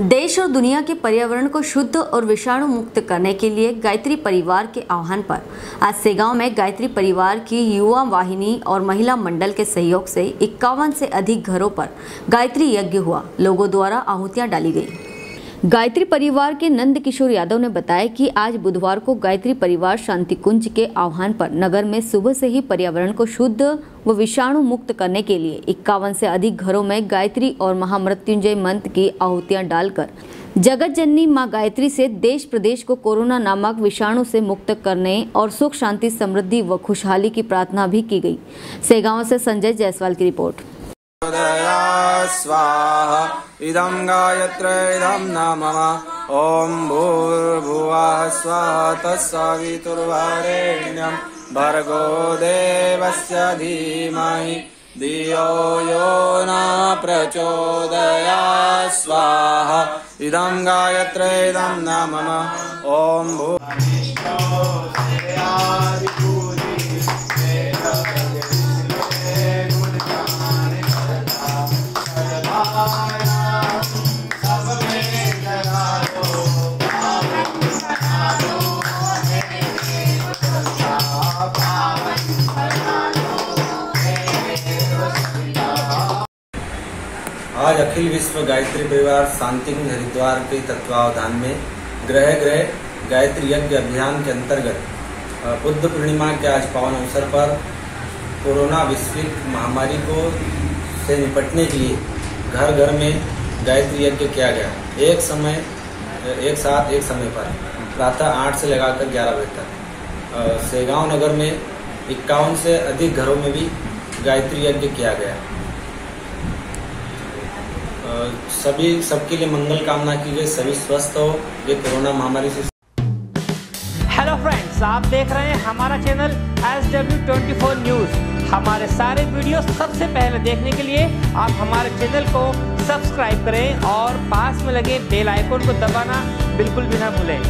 देश और दुनिया के पर्यावरण को शुद्ध और विषाणु मुक्त करने के लिए गायत्री परिवार के आह्वान पर। आज सेगांव में गायत्री परिवार की युवा वाहिनी और महिला मंडल के सहयोग से इक्यावन से अधिक घरों पर गायत्री यज्ञ हुआ। लोगों द्वारा आहुतियाँ डाली गई। गायत्री परिवार के नंद किशोर यादव ने बताया कि आज बुधवार को गायत्री परिवार शांति कुंज के आह्वान पर नगर में सुबह से ही पर्यावरण को शुद्ध व विषाणु मुक्त करने के लिए इक्यावन से अधिक घरों में गायत्री और महामृत्युंजय मंत्र की आहुतियाँ डालकर जगत जननी माँ गायत्री से देश प्रदेश को कोरोना नामक विषाणु से मुक्त करने और सुख शांति समृद्धि व खुशहाली की प्रार्थना भी की गई। सेगांव से संजय जायसवाल की रिपोर्ट। स्वाहा। इदं गायत्र इदं न मम ॐ भूर्भुवः स्वः तत्सवितुर्वरेण्यं भर्गो देवस्य धीमहि। धियो यो न प्रचोदया स्वाहा। इदं गायत्र न मम ॐ भू आज अखिल विश्व गायत्री परिवार शांति हरिद्वार के तत्वावधान में ग्रह ग्रह गायत्री यज्ञ अभियान के अंतर्गत बुद्ध पूर्णिमा के आज पावन अवसर पर कोरोना वैश्विक महामारी को से निपटने के लिए घर घर में गायत्री यज्ञ किया गया। एक समय एक साथ, एक समय पर, प्रातः आठ से लगाकर ग्यारह बजे तक। सेगांव नगर में इक्यावन से अधिक घरों में भी गायत्री यज्ञ किया गया। सभी, सबके लिए मंगल कामना की गई सभी स्वस्थ हो। ये कोरोना महामारी से हेलो फ्रेंड्स आप देख रहे हैं हमारा channel S W twenty four news हमारे सारे वीडियो सबसे पहले देखने के लिए आप हमारे चैनल को सब्सक्राइब करें और पास में लगे बेल आइकोन को दबाना बिल्कुल भी ना भूलें।